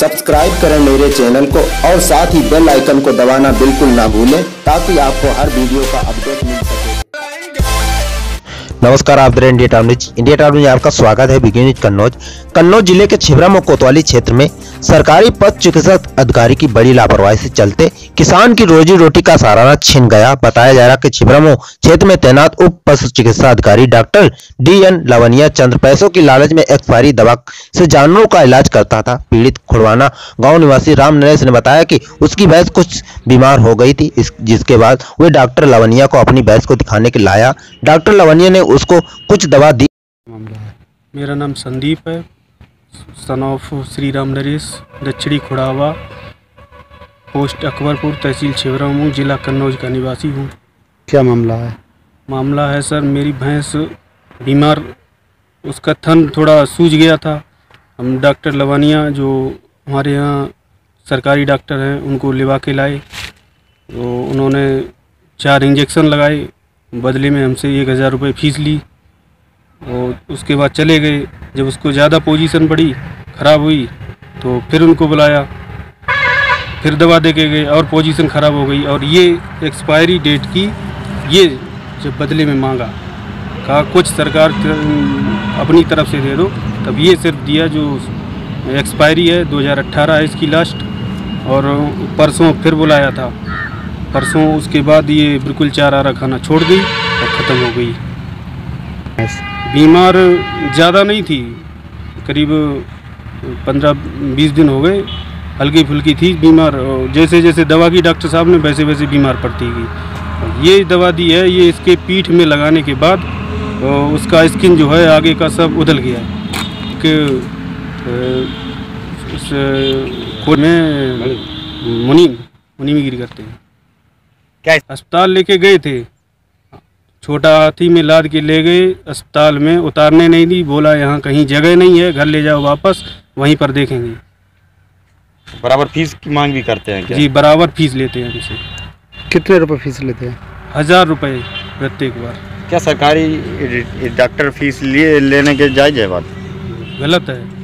Subscribe करें मेरे channel को और साथ ही बेल आइकन को दबाना बिल्कुल ना भूलें ताकि आपको हर वीडियो का अपडेट मिल सके। नमस्कार, आप देख रहे India Town News. India Town News आपका स्वागत है। Begin news Kannauj. कन्नौज ज़िले के छिबराम और कोतवाली क्षेत्र में सरकारी पद चिकित्सक अधिकारी की बड़ी लापरवाही से चलते किसान की रोजी रोटी का सहारा छिन गया। बताया जा रहा कि छिबरामो क्षेत्र में तैनात उप पशु चिकित्सा अधिकारी doctor D N Lavania Chandra पैसों की लालच में एक्सपायरी दवा से जानवरों का इलाज करता था। पीड़ित खुड़वाना गाँव निवासी राम नरेश ने बताया की उसकी भैंस कुछ बीमार हो गई थी। जिसके बाद वे डॉक्टर लवनिया को अपनी भैंस को दिखाने के लाया। डॉक्टर लवनिया ने उसको कुछ दवा दी। मामला है। मेरा नाम संदीप है। सन ऑफ़ श्री राम नरेश दक्षिणी खुड़ावा पोस्ट अकबरपुर तहसील छिबरामू जिला कन्नौज का निवासी हूँ। क्या मामला है? मामला है सर मेरी भैंस बीमार उसका थन थोड़ा सूज गया था। हम डॉक्टर लवानिया जो हमारे यहाँ सरकारी डॉक्टर हैं उनको लिवा के लाए। तो उन्होंने चार इंजेक्शन लगाए बदले में हमसे एक हज़ार रुपये फ़ीस ली और उसके बाद चले गए। जब उसको ज़्यादा पोजीशन बढ़ी ख़राब हुई तो फिर उनको बुलाया। फिर दवा दे के गए और पोजीशन ख़राब हो गई और ये एक्सपायरी डेट की ये जब बदले में मांगा। कहा, कुछ सरकार अपनी तरफ़ से दे दो। तब ये सिर्फ़ दिया जो एक्सपायरी है 2018 है इसकी लास्ट और परसों फिर बुलाया था। परसों उसके बाद ये बिल्कुल चार आरा खाना छोड़ गई और ख़त्म हो गई। बीमार ज़्यादा नहीं थी करीब पंद्रह बीस दिन हो गए हल्की फुल्की थी बीमार जैसे जैसे दवा की डॉक्टर साहब ने वैसे वैसे बीमार पड़ती गई। ये दवा दी है ये इसके पीठ में लगाने के बाद उसका स्किन जो है आगे का सब उधल गया। कि उस कोट में मुनी मुनी गिरी करते हैं। क्या अस्पताल लेके गए थे। छोटा हाथी में लाद के ले गए अस्पताल में उतारने नहीं दी बोला यहाँ कहीं जगह नहीं है घर ले जाओ वापस वहीं पर देखेंगे। बराबर फ़ीस की मांग भी करते हैं क्या? जी बराबर फ़ीस लेते हैं हमसे कितने रुपए फ़ीस लेते हैं? हज़ार रुपए प्रत्येक बार। क्या सरकारी डॉक्टर फ़ीस लिए लेने के जायज़ है बात? गलत है।